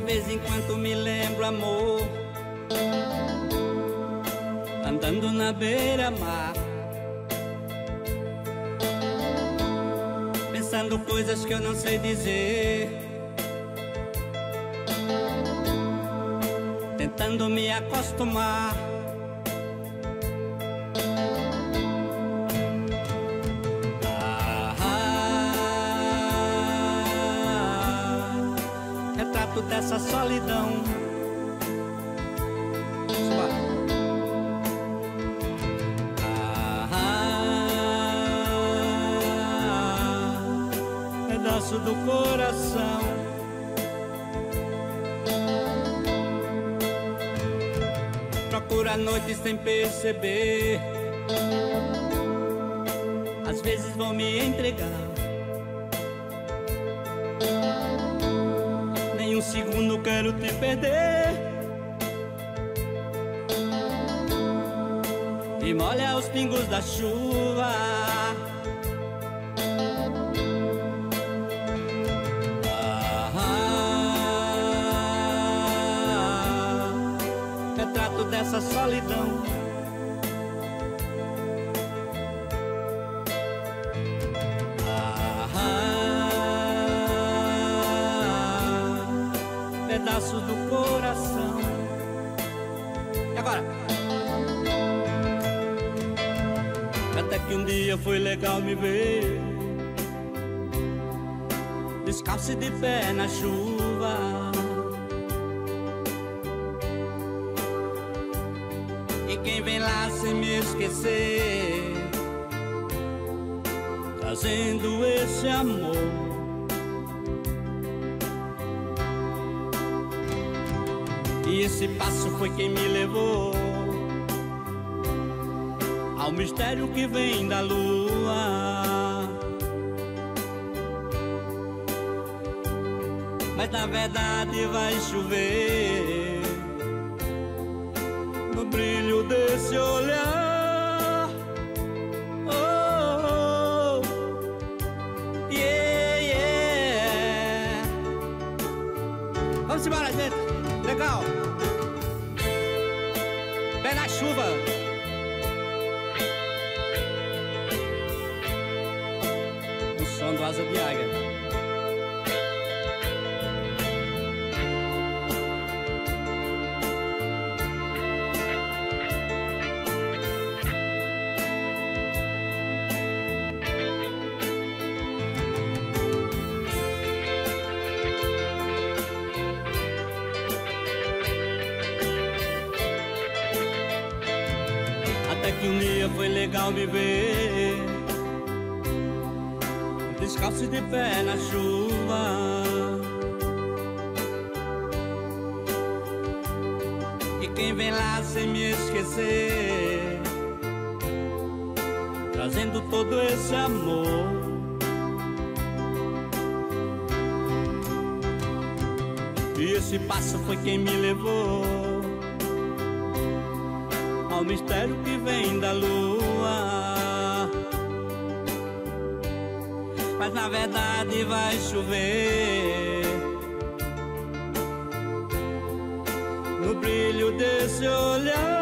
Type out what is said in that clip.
vez em quando me lembro, amor, andando na beira-mar. Pensando coisas que eu não sei dizer. Tentando me acostumar. Dessa solidão. Ah, pedaço do coração. Procura a noite sem perceber. Às vezes vou me entregar. Segundo quero te perder. E molha os pingos da chuva. Ah, Retrato dessa solidão pedaços do coração. E agora? Até que um dia foi legal me ver Descalço de pé na chuva E quem vem lá sem me esquecer Trazendo esse amor E esse passo foi quem me levou Ao mistério que vem da lua Mas na verdade vai chover No brilho desse olhar oh. Vamos embora, gente! Legal! Pé na chuva. O som do asa de águia. que um dia foi legal me ver. Descalço de pé na chuva. E quem vem lá sem me esquecer? Trazendo todo esse amor. E esse passo foi quem me levou ao mistério que vem da lua. Mas na verdade vai chover no brilho desse olhar.